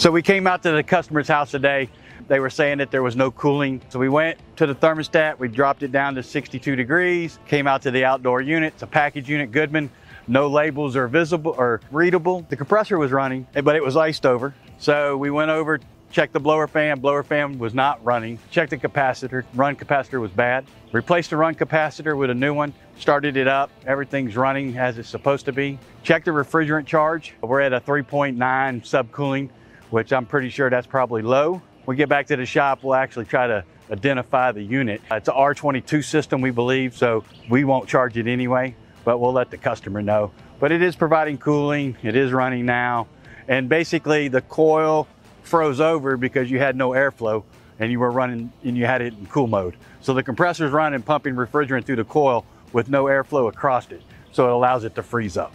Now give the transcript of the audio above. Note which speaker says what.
Speaker 1: So we came out to the customer's house today. They were saying that there was no cooling. So we went to the thermostat, we dropped it down to 62 degrees, came out to the outdoor unit. It's a package unit, Goodman. No labels are visible or readable. The compressor was running, but it was iced over. So we went over, checked the blower fan. Blower fan was not running. Checked the capacitor. Run capacitor was bad. Replaced the run capacitor with a new one. Started it up. Everything's running as it's supposed to be. Checked the refrigerant charge. We're at a 3.9 subcooling, which I'm pretty sure that's probably low. When we get back to the shop, we'll actually try to identify the unit. Uh, it's an R22 system, we believe, so we won't charge it anyway, but we'll let the customer know. But it is providing cooling. It is running now. And basically the coil froze over because you had no airflow and you were running and you had it in cool mode. So the compressor's running, pumping refrigerant through the coil with no airflow across it. So it allows it to freeze up.